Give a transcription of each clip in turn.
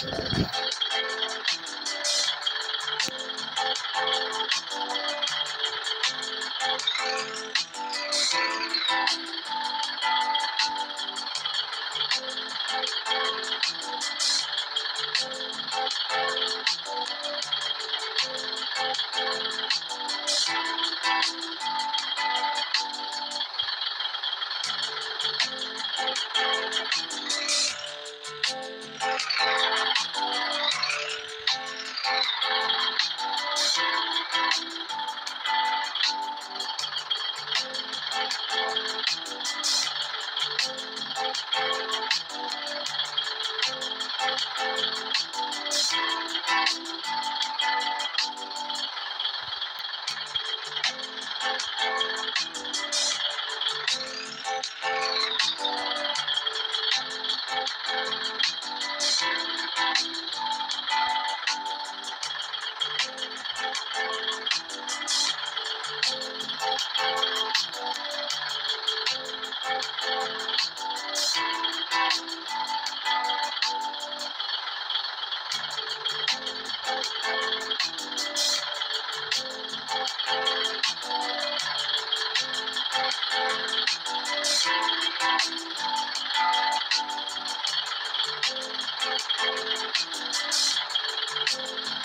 Thank you. Thank you.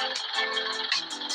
Música